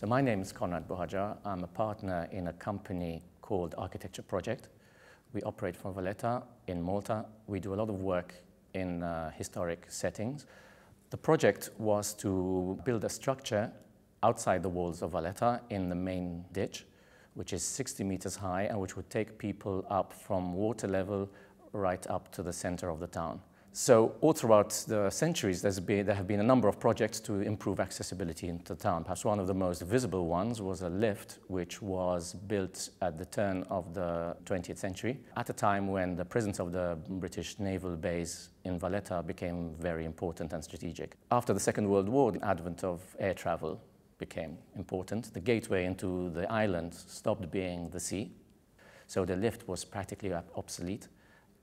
So my name is Konrad Buhagiar. I'm a partner in a company called Architecture Project. We operate from Valletta in Malta. We do a lot of work in uh, historic settings. The project was to build a structure outside the walls of Valletta in the main ditch, which is 60 meters high and which would take people up from water level right up to the center of the town. So all throughout the centuries, been, there have been a number of projects to improve accessibility into town. Perhaps one of the most visible ones was a lift, which was built at the turn of the 20th century, at a time when the presence of the British naval base in Valletta became very important and strategic. After the Second World War, the advent of air travel became important. The gateway into the island stopped being the sea, so the lift was practically obsolete.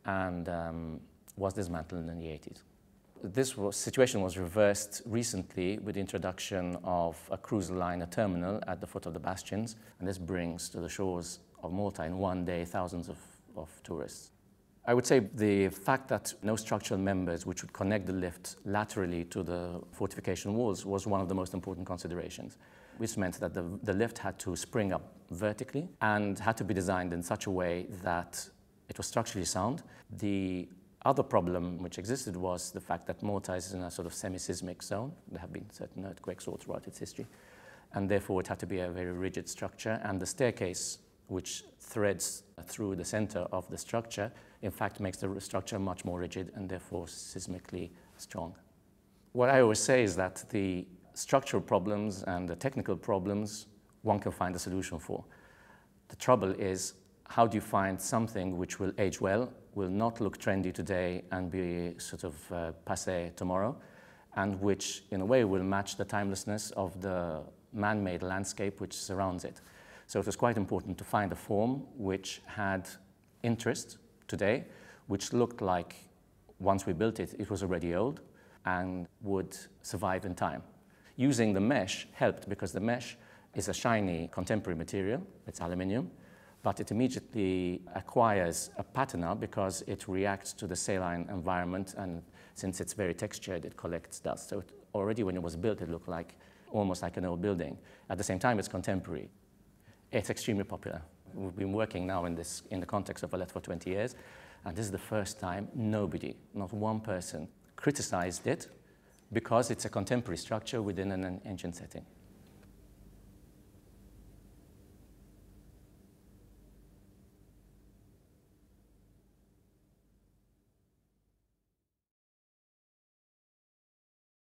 And um, was dismantled in the 80s. This was, situation was reversed recently with the introduction of a cruise liner terminal at the foot of the bastions, and this brings to the shores of Malta in one day thousands of, of tourists. I would say the fact that no structural members which would connect the lift laterally to the fortification walls was one of the most important considerations. This meant that the, the lift had to spring up vertically and had to be designed in such a way that it was structurally sound. The other problem which existed was the fact that Malta is in a sort of semi-seismic zone. There have been certain earthquakes all throughout its history. And therefore, it had to be a very rigid structure. And the staircase, which threads through the center of the structure, in fact, makes the structure much more rigid and therefore seismically strong. What I always say is that the structural problems and the technical problems, one can find a solution for. The trouble is, how do you find something which will age well will not look trendy today and be sort of uh, passe tomorrow, and which in a way will match the timelessness of the man-made landscape which surrounds it. So it was quite important to find a form which had interest today, which looked like once we built it, it was already old and would survive in time. Using the mesh helped because the mesh is a shiny contemporary material, it's aluminium, but it immediately acquires a patina because it reacts to the saline environment and since it's very textured, it collects dust. So it, already when it was built, it looked like almost like an old building. At the same time, it's contemporary. It's extremely popular. We've been working now in, this, in the context of Valletta for 20 years, and this is the first time nobody, not one person, criticized it because it's a contemporary structure within an ancient setting.